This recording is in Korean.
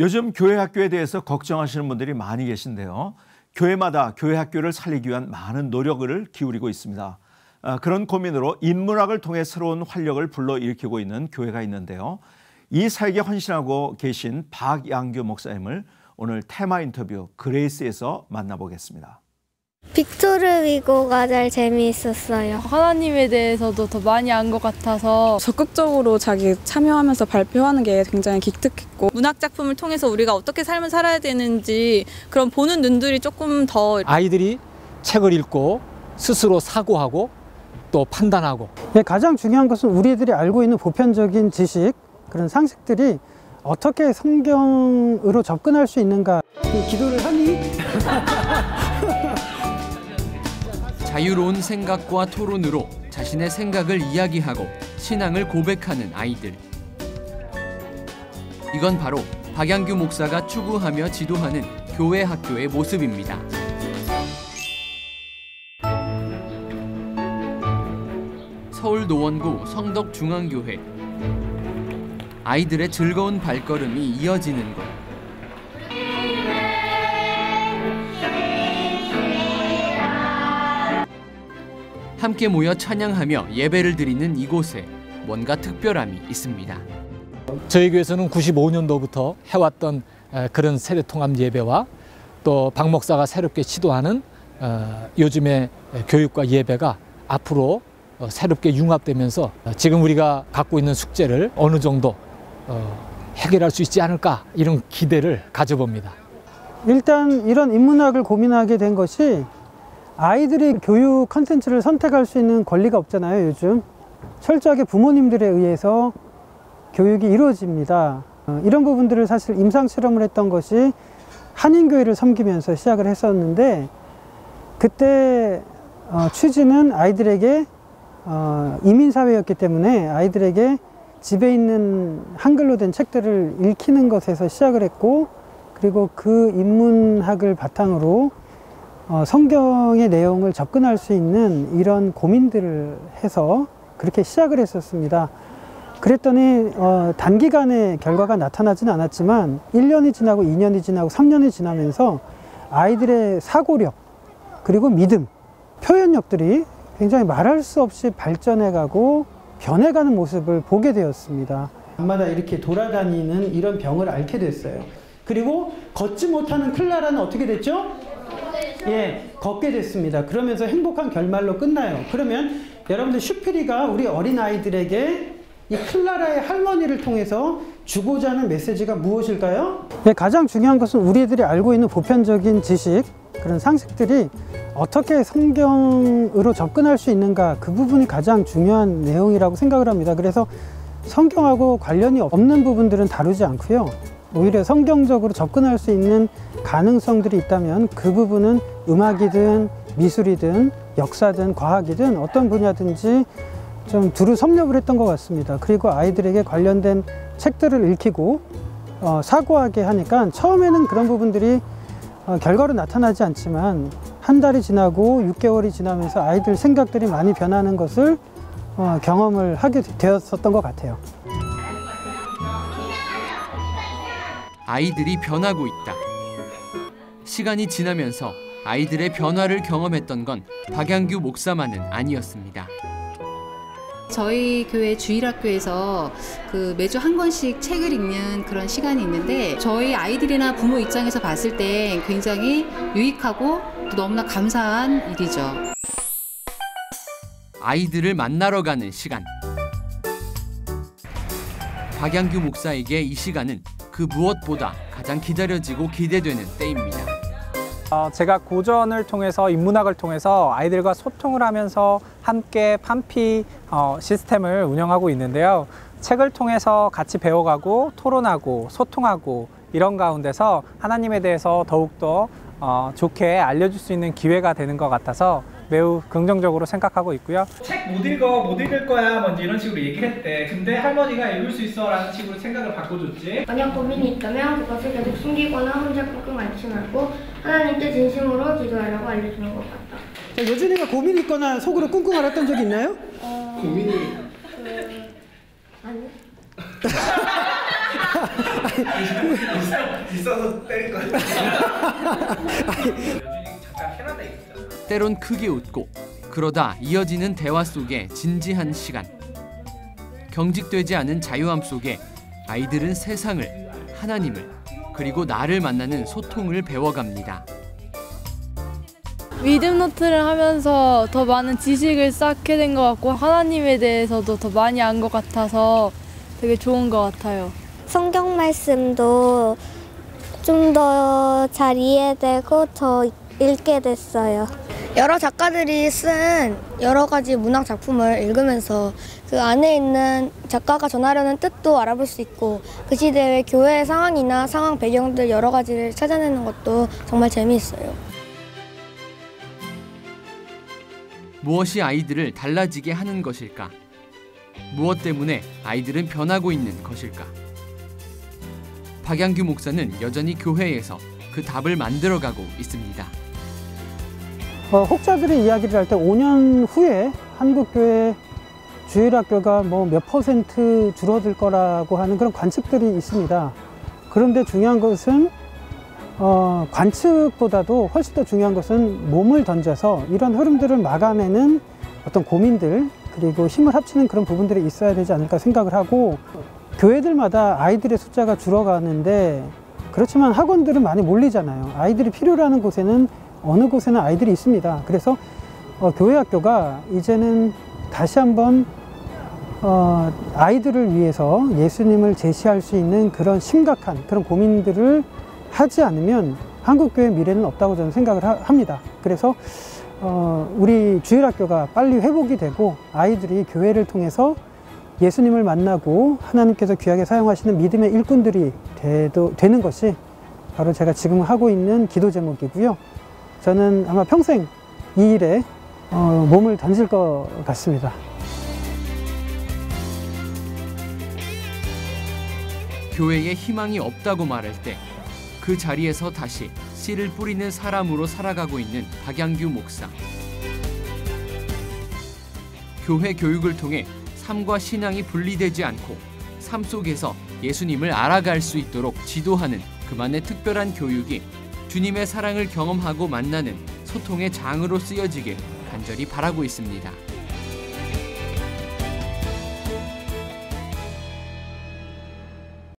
요즘 교회 학교에 대해서 걱정하시는 분들이 많이 계신데요. 교회마다 교회 학교를 살리기 위한 많은 노력을 기울이고 있습니다. 아, 그런 고민으로 인문학을 통해 새로운 활력을 불러일으키고 있는 교회가 있는데요. 이 사역에 헌신하고 계신 박양규 목사님을 오늘 테마 인터뷰 그레이스에서 만나보겠습니다. 빅토르 위고가 제일 재미있었어요. 하나님에 대해서도 더 많이 안 것 같아서 적극적으로 자기 참여하면서 발표하는 게 굉장히 기특했고 문학 작품을 통해서 우리가 어떻게 삶을 살아야 되는지 그런 보는 눈들이 조금 더 아이들이 책을 읽고 스스로 사고하고 또 판단하고. 네, 가장 중요한 것은 우리들이 알고 있는 보편적인 지식 그런 상식들이 어떻게 성경으로 접근할 수 있는가. 기도를 하니 자유로운 생각과 토론으로 자신의 생각을 이야기하고 신앙을 고백하는 아이들. 이건 바로 박양규 목사가 추구하며 지도하는 교회 학교의 모습입니다. 서울 노원구 성덕중앙교회 아이들의 즐거운 발걸음이 이어지는 곳. 함께 모여 찬양하며 예배를 드리는 이곳에 뭔가 특별함이 있습니다. 저희 교회에서는 95년도부터 해왔던 그런 세례통합 예배와 또 박 목사가 새롭게 시도하는 어, 요즘의 교육과 예배가 앞으로 어, 새롭게 융합되면서 지금 우리가 갖고 있는 숙제를 어느 정도 어, 해결할 수 있지 않을까 이런 기대를 가져봅니다. 일단 이런 인문학을 고민하게 된 것이 아이들이 교육 컨텐츠를 선택할 수 있는 권리가 없잖아요 요즘. 철저하게 부모님들에 의해서 교육이 이루어집니다. 어, 이런 부분들을 사실 임상 실험을 했던 것이 한인교회를 섬기면서 시작을 했었는데 그때 어, 취지는 아이들에게 어, 이민사회였기 때문에 아이들에게 집에 있는 한글로 된 책들을 읽히는 것에서 시작을 했고 그리고 그 인문학을 바탕으로 어, 성경의 내용을 접근할 수 있는 이런 고민들을 해서 그렇게 시작을 했었습니다. 그랬더니 어, 단기간에 결과가 나타나지는 않았지만 1년이 지나고 2년이 지나고 3년이 지나면서 아이들의 사고력 그리고 믿음, 표현력들이 굉장히 말할 수 없이 발전해가고 변해가는 모습을 보게 되었습니다. 밤마다 이렇게 돌아다니는 이런 병을 앓게 됐어요. 그리고 걷지 못하는 클라라는 어떻게 됐죠? 예, 걷게 됐습니다. 그러면서 행복한 결말로 끝나요. 그러면 여러분들 슈피리가 우리 어린아이들에게 이 클라라의 할머니를 통해서 주고자 하는 메시지가 무엇일까요? 예, 가장 중요한 것은 우리들이 알고 있는 보편적인 지식, 그런 상식들이 어떻게 성경으로 접근할 수 있는가 그 부분이 가장 중요한 내용이라고 생각을 합니다. 그래서 성경하고 관련이 없는 부분들은 다루지 않고요. 오히려 성경적으로 접근할 수 있는 가능성들이 있다면 그 부분은 음악이든 미술이든 역사든 과학이든 어떤 분야든지 좀 두루 섭렵을 했던 것 같습니다. 그리고 아이들에게 관련된 책들을 읽히고 어, 사고하게 하니까 처음에는 그런 부분들이 어, 결과로 나타나지 않지만 한 달이 지나고 6개월이 지나면서 아이들 생각들이 많이 변하는 것을 어, 경험을 하게 되었었던 것 같아요. 아이들이 변하고 있다. 시간이 지나면서 아이들의 변화를 경험했던 건 박양규 목사만은 아니었습니다. 저희 교회 주일학교에서 그 매주 한 권씩 책을 읽는 그런 시간이 있는데 저희 아이들이나 부모 입장에서 봤을 때 굉장히 유익하고 또 너무나 감사한 일이죠. 아이들을 만나러 가는 시간. 박양규 목사에게 이 시간은 그 무엇보다 가장 기다려지고 기대되는 때입니다. 어, 제가 고전을 통해서 인문학을 통해서 아이들과 소통을 하면서 함께 판피 어, 시스템을 운영하고 있는데요. 책을 통해서 같이 배워가고 토론하고 소통하고 이런 가운데서 하나님에 대해서 더욱더 어, 좋게 알려줄 수 있는 기회가 되는 것 같아서 매우 긍정적으로 생각하고 있고요. 책 못 읽어, 못 읽을 거야, 뭐 이런 식으로 얘기를 했대. 근데 할머니가 읽을 수 있어 라는 식으로 생각을 바꿔줬지. 만약 고민이 있다면 그것을 계속 숨기거나 혼자 끙끙 앓지 말고 하나님께 진심으로 기도하라고 알려주는 것 같다. 자, 여준이가 고민이 있거나 속으로 끙끙 앓았던 적 있나요? 어... 고민이... 그... 아니 있어서 때릴 거야. 때론 크게 웃고 그러다 이어지는 대화 속에 진지한 시간. 경직되지 않은 자유함 속에 아이들은 세상을 하나님을 그리고 나를 만나는 소통을 배워갑니다. 믿음 노트를 하면서 더 많은 지식을 쌓게 된 것 같고 하나님에 대해서도 더 많이 안 것 같아서 되게 좋은 것 같아요. 성경 말씀도 좀 더 잘 이해되고 더 읽게 됐어요. 여러 작가들이 쓴 여러 가지 문학 작품을 읽으면서 그 안에 있는 작가가 전하려는 뜻도 알아볼 수 있고 그 시대의 교회의 상황이나 상황 배경들 여러 가지를 찾아내는 것도 정말 재미있어요. 무엇이 아이들을 달라지게 하는 것일까? 무엇 때문에 아이들은 변하고 있는 것일까? 박양규 목사는 여전히 교회에서 그 답을 만들어가고 있습니다. 어, 혹자들이 이야기를 할 때 5년 후에 한국교회 주일학교가 뭐 몇 퍼센트 줄어들 거라고 하는 그런 관측들이 있습니다. 그런데 중요한 것은 어, 관측보다도 훨씬 더 중요한 것은 몸을 던져서 이런 흐름들을 막아내는 어떤 고민들 그리고 힘을 합치는 그런 부분들이 있어야 되지 않을까 생각을 하고 교회들마다 아이들의 숫자가 줄어가는데 그렇지만 학원들은 많이 몰리잖아요. 아이들이 필요로 하는 곳에는 어느 곳에는 아이들이 있습니다. 그래서 어, 교회 학교가 이제는 다시 한번 어, 아이들을 위해서 예수님을 제시할 수 있는 그런 심각한 그런 고민들을 하지 않으면 한국교회 미래는 없다고 저는 생각을 하, 합니다. 그래서 어, 우리 주일학교가 빨리 회복이 되고 아이들이 교회를 통해서 예수님을 만나고 하나님께서 귀하게 사용하시는 믿음의 일꾼들이 되도, 되는 것이 바로 제가 지금 하고 있는 기도 제목이고요. 저는 아마 평생 이 일에 어, 몸을 던질 것 같습니다. 교회에 희망이 없다고 말할 때 그 자리에서 다시 씨를 뿌리는 사람으로 살아가고 있는 박양규 목사. 교회 교육을 통해 삶과 신앙이 분리되지 않고 삶 속에서 예수님을 알아갈 수 있도록 지도하는 그만의 특별한 교육이 주님의 사랑을 경험하고 만나는 소통의 장으로 쓰여지길 간절히 바라고 있습니다.